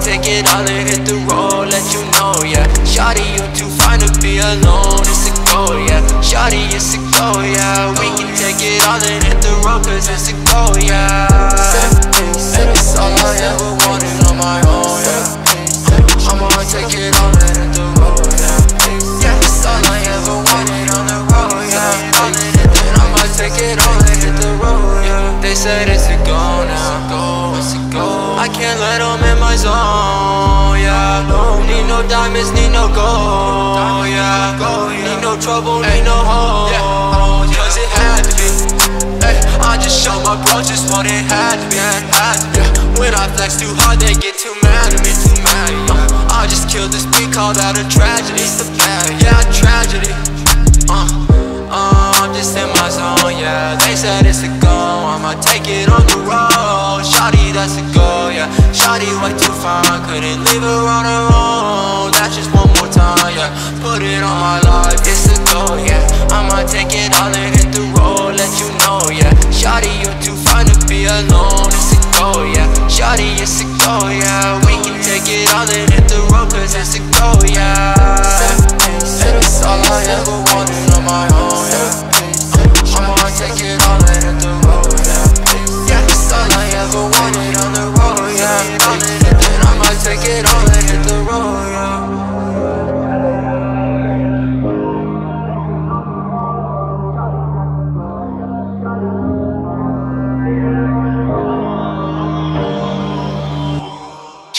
take it all and hit the road, let you know, yeah. Shawty, you too fine to be alone, it's a go, yeah. Shawty, it's a go, yeah. We can take it all and hit the road, cause it's a go, yeah. It's all I ever can't let 'em in my zone, yeah. Need no diamonds, need no gold, yeah. Need no trouble, need no hoes, yeah. Cause it had to be. Ay, I just showed my bro just what it had to be, had to be. When I flex too hard, they get too mad at me, too mad. I just killed this beat, called out a tragedy. Yeah, tragedy. Uh, uh, I'm just in my zone, yeah. They said it's a go, I'ma take it on the road. Shawty, that's a go, Shawty way too fine, couldn't leave her on her own. That's just one more time, yeah. Put it on my life, it's a go, yeah. I'ma take it all and hit the road, let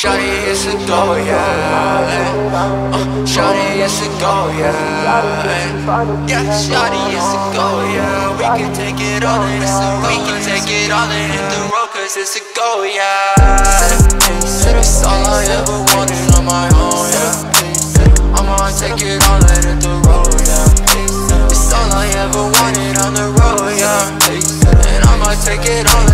Shawty, it's a go, yeah. Uh, shawty, it's a go, yeah. Yeah, shawty, it's a go, yeah. We can take it all in, so we can take it all in. Hit the road, cause it's a go, yeah. Said it's all I ever wanted on my own, yeah. I'ma take it all in, hit the road, yeah. It's all I ever wanted on the road, yeah. And I'ma take it all.